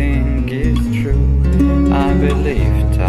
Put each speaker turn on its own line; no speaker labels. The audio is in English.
everything true. I believe.